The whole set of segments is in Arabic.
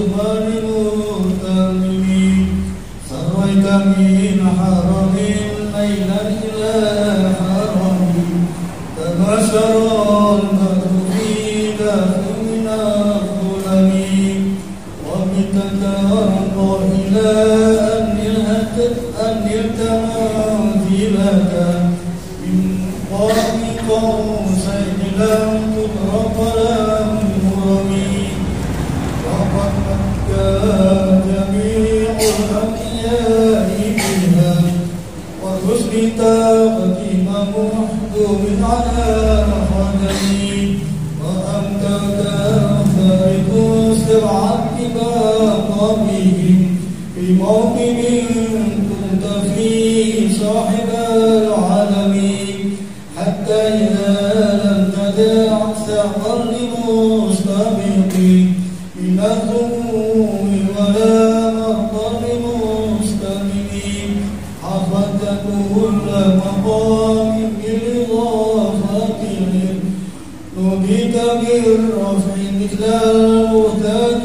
العظمى للمتقين سريت من حرم ليلا إلى حرم سرى البدر في داخل من الظلم وبك ترضى إلى أن نلت منزلك من قرب قوسين لم تدرك والرسل تقديم محكوم على خدمي وأنت تفرق سرعا بباق بهم في موطن كنت فيه صاحب العالم. حتى إذا لم تدع سقر لمستبق من الظهور ولا كل مقام بالإضافة نوديك بالرفع مثل المهتد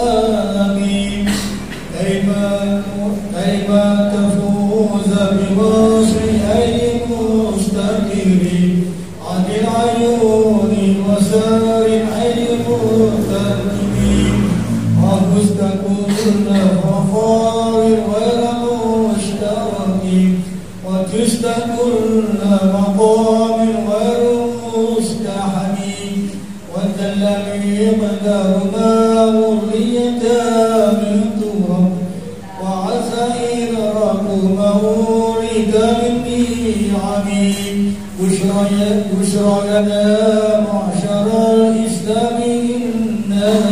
آمين كيف تفوز بوصف أي كل مقام غير مستحمي وانت الذي قدرنا مرية من تراب وعسى إن رقمه لدم عمي بشرى لنا معشر الإسلام إنها